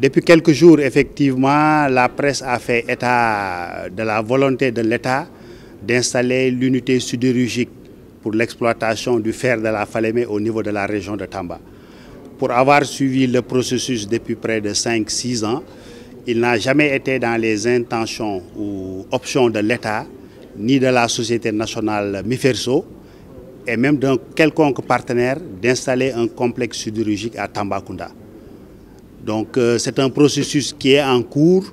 depuis quelques jours, effectivement, la presse a fait état de la volonté de l'État d'installer l'unité sidérurgique pour l'exploitation du fer de la Falémé au niveau de la région de Tamba. Pour avoir suivi le processus depuis près de 5-6 ans, il n'a jamais été dans les intentions ou options de l'État, ni de la Société nationale Miferso, et même d'un quelconque partenaire d'installer un complexe sidérurgique à Tambacounda. Donc euh, c'est un processus qui est en cours.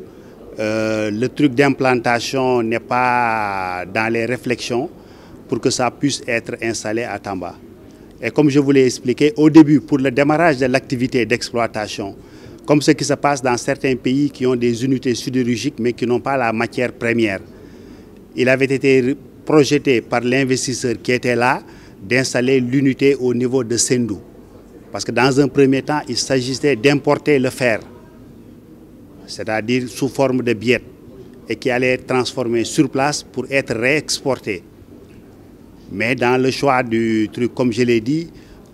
Euh, le truc d'implantation n'est pas dans les réflexions pour que ça puisse être installé à Tamba. Et comme je vous l'ai expliqué au début, pour le démarrage de l'activité d'exploitation, comme ce qui se passe dans certains pays qui ont des unités sidérurgiques mais qui n'ont pas la matière première, il avait été projeté par l'investisseur qui était là d'installer l'unité au niveau de Sendou. Parce que dans un premier temps, il s'agissait d'importer le fer, c'est-à-dire sous forme de billettes, et qui allait être transformé sur place pour être réexporté. Mais dans le choix du truc, comme je l'ai dit,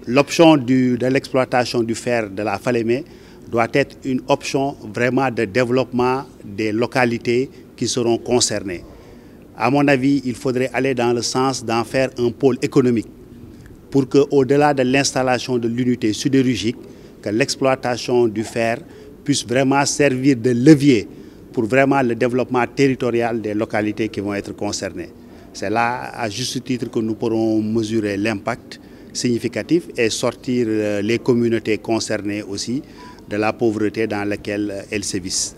l'option de l'exploitation du fer de la Falémé doit être une option vraiment de développement des localités qui seront concernées. À mon avis, il faudrait aller dans le sens d'en faire un pôle économique pour qu'au-delà de l'installation de l'unité sidérurgique, que l'exploitation du fer puisse vraiment servir de levier pour vraiment le développement territorial des localités qui vont être concernées. C'est là, à juste titre, que nous pourrons mesurer l'impact significatif et sortir les communautés concernées aussi de la pauvreté dans laquelle elles sévissent.